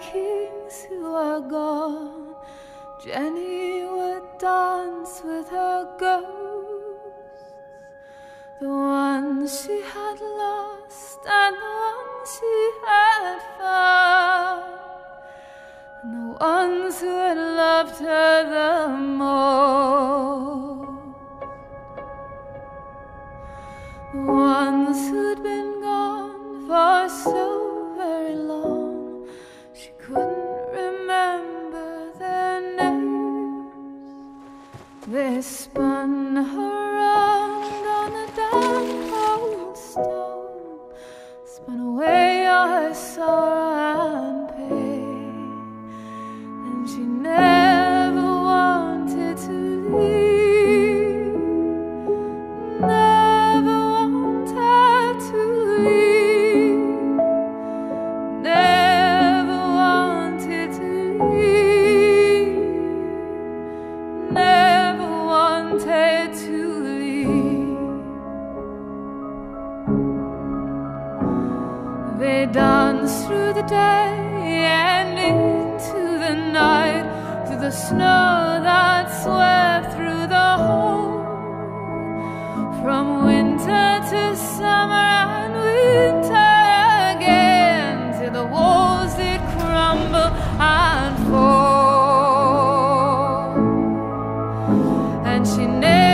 days who are gone, Jenny would dance with her ghosts, the ones she had lost and the ones she had found, and the ones who had loved her the most. They spun her round on a damp old stone, spun away all her sorrow and pain, and she never wanted to leave. Never wanted to leave. They dance through the day and into the night, through the snow that swept through the whole. From winter to summer and winter again, till the walls did crumble and fall. And she never.